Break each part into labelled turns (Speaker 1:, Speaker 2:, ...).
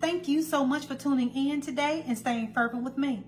Speaker 1: Thank you so much for tuning in today and staying fervent with me.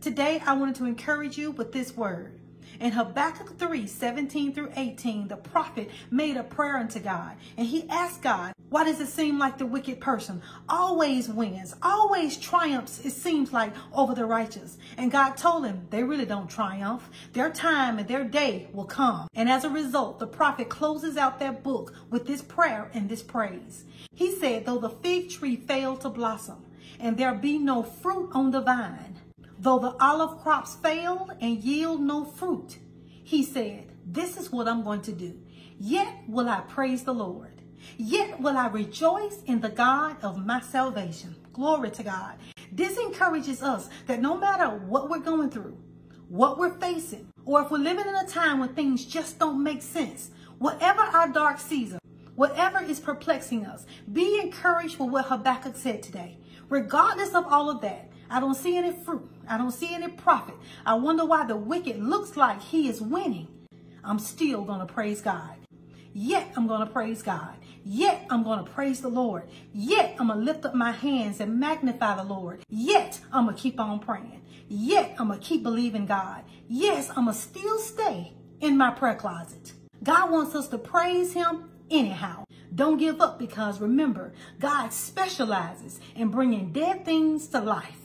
Speaker 1: Today, I wanted to encourage you with this word. In Habakkuk 3 17 through 18, the prophet made a prayer unto God and he asked God, Why does it seem like the wicked person always wins, always triumphs, it seems like, over the righteous? And God told him, They really don't triumph. Their time and their day will come. And as a result, the prophet closes out that book with this prayer and this praise. He said, Though the fig tree fail to blossom and there be no fruit on the vine, Though the olive crops fail and yield no fruit, he said, This is what I'm going to do. Yet will I praise the Lord. Yet will I rejoice in the God of my salvation. Glory to God. This encourages us that no matter what we're going through, what we're facing, or if we're living in a time when things just don't make sense, whatever our dark season, whatever is perplexing us, be encouraged with what Habakkuk said today. Regardless of all of that, I don't see any fruit. I don't see any profit. I wonder why the wicked looks like he is winning. I'm still going to praise God. Yet I'm going to praise God. Yet I'm going to praise the Lord. Yet I'm going to lift up my hands and magnify the Lord. Yet I'm going to keep on praying. Yet I'm going to keep believing God. Yes, I'm going to still stay in my prayer closet. God wants us to praise him anyhow. Don't give up because remember, God specializes in bringing dead things to life.